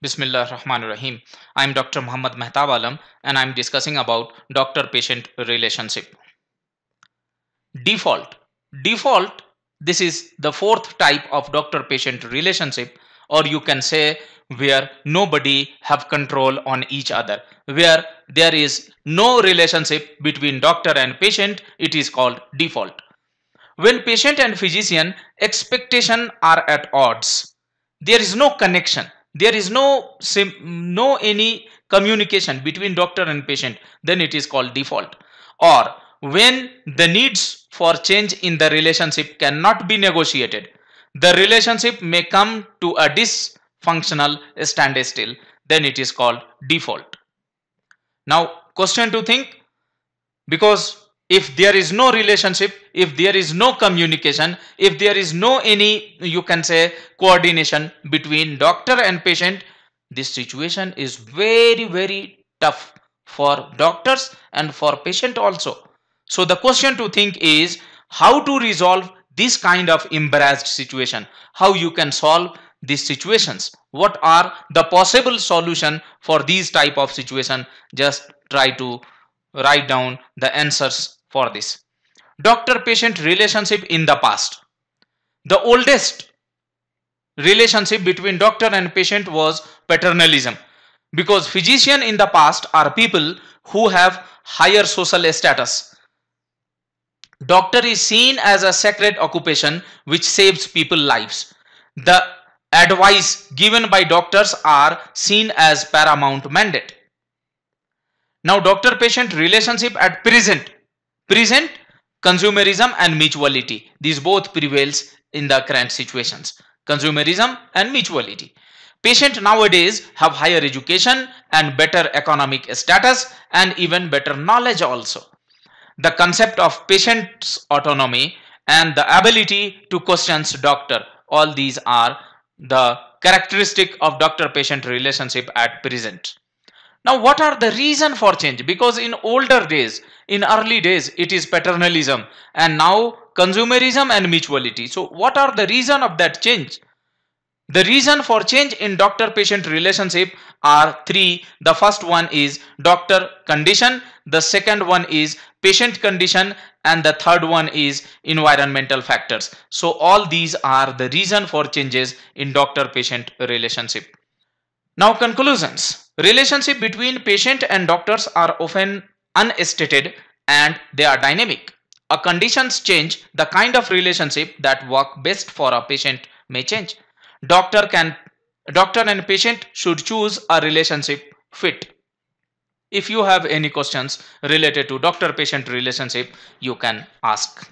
Bismillah Rahman Rahim. I am Dr. Muhammad Mehtab Alam and I am discussing about doctor-patient relationship. Default. Default, this is the fourth type of doctor-patient relationship or you can say where nobody have control on each other. Where there is no relationship between doctor and patient, it is called default. When patient and physician expectation are at odds, there is no connection there is no no any communication between doctor and patient. Then it is called default. Or when the needs for change in the relationship cannot be negotiated the relationship may come to a dysfunctional standstill then it is called default. Now question to think because if there is no relationship if there is no communication if there is no any you can say coordination between doctor and patient this situation is very very tough for doctors and for patient also. So the question to think is how to resolve this kind of embarrassed situation? How you can solve these situations? What are the possible solution for these type of situation? Just try to write down the answers for this. Doctor-patient relationship in the past. The oldest relationship between doctor and patient was paternalism because physician in the past are people who have higher social status. Doctor is seen as a sacred occupation which saves people lives. The advice given by doctors are seen as paramount mandate. Now doctor-patient relationship at present Present consumerism and mutuality. These both prevails in the current situations. Consumerism and mutuality. Patient nowadays have higher education and better economic status and even better knowledge also. The concept of patient's autonomy and the ability to questions doctor. All these are the characteristic of doctor-patient relationship at present. Now, what are the reason for change? Because in older days, in early days, it is paternalism and now consumerism and mutuality. So, what are the reason of that change? The reason for change in doctor-patient relationship are three. The first one is doctor condition. The second one is patient condition and the third one is environmental factors. So all these are the reason for changes in doctor-patient relationship. Now conclusions. Relationship between patient and doctors are often unstated and they are dynamic. A conditions change, the kind of relationship that work best for a patient may change. Doctor can doctor and patient should choose a relationship fit. If you have any questions related to doctor patient relationship, you can ask.